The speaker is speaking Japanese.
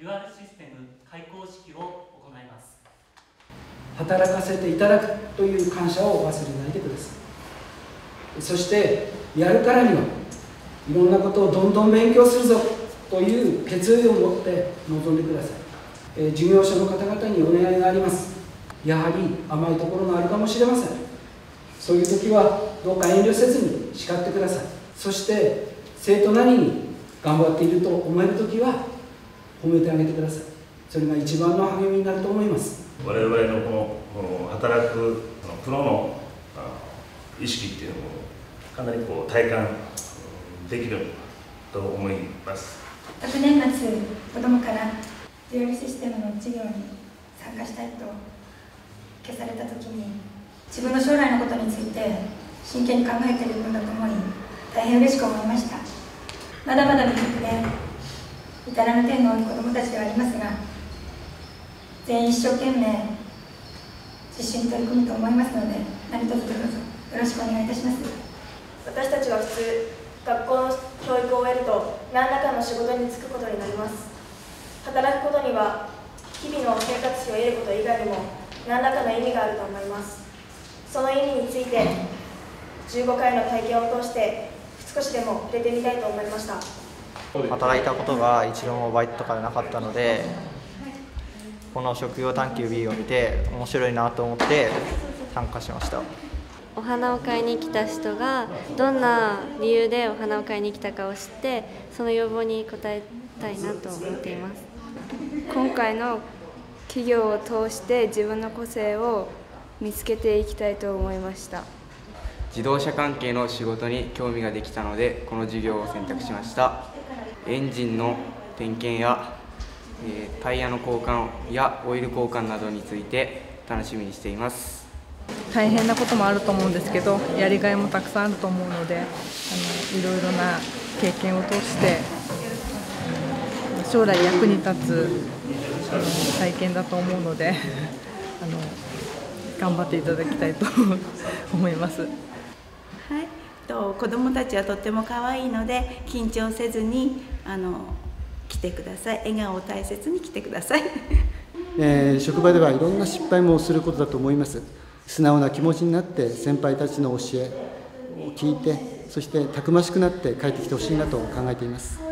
システム開講式を行います。働かせていただくという感謝を忘れないでください。そしてやるからにはいろんなことをどんどん勉強するぞという決意を持って臨んでください、えー、事業者の方々にお願いがあります。やはり甘いところがあるかもしれません。そういう時はどうか遠慮せずに叱ってください。そして生徒なりに頑張っていると思える時は褒めてあげてください。それが一番の励みになると思います。我々のこのこの働くプロの意識っていうのをかなりこう体感できると思います。昨年末子どもからデュアルシステムの授業に参加したいと消された時に自分の将来のことについて真剣に考えているんだと思い大変嬉しく思いました。まだまだ未熟で至らぬ点の子どもたちではありますが全員一生懸命実習に取り組むと思いますので何卒どうぞよろしくお願いいたします。私たちは普通学校の教育を終えると何らかの仕事に就くことになります。働くことには日々の生活費を得ること以外にも何らかの意味があると思います。その意味について15回の体験を通して少しでも触れてみたいと思いました。働いたことが一度もバイトとかでなかったのでこの職業探求 B を見て面白いなと思って参加しました。お花を買いに来た人がどんな理由でお花を買いに来たかを知ってその要望に応えたいなと思っています。今回の企業を通して自分の個性を見つけていきたいと思いました。自動車関係の仕事に興味ができたのでこの授業を選択しましたエンジンの点検や、えー、タイヤの交換やオイル交換などについて楽しみにしています大変なこともあると思うんですけどやりがいもたくさんあると思うのであのいろいろな経験を通して将来役に立つ体験だと思うのであの頑張っていただきたいと思います。はい。と子どもたちはとっても可愛いので緊張せずにあの来てください。笑顔を大切に来てください、えー、職場ではいろんな失敗もすることだと思います。素直な気持ちになって先輩たちの教えを聞いてそしてたくましくなって帰ってきてほしいなと考えています。